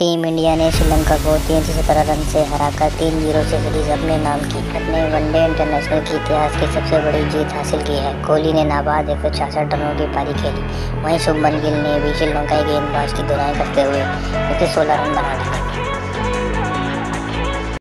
Team India ने श्रीलंका को तीन सौ सत्रह रन से हराकर तीन ज़ीरो से सीरीज़ अपने नाम की अपने वनडे इंटरनेशनल के इतिहास की सबसे बड़ी जीत हासिल की है। कोहली ने नाबाद एक सौ छियासठ रनों की पारी खेली। वहीं शुभमन गिल ने भी श्रीलंकाई गेंदबाज की दुराई करते हुए उसे सोलह रन बना दिए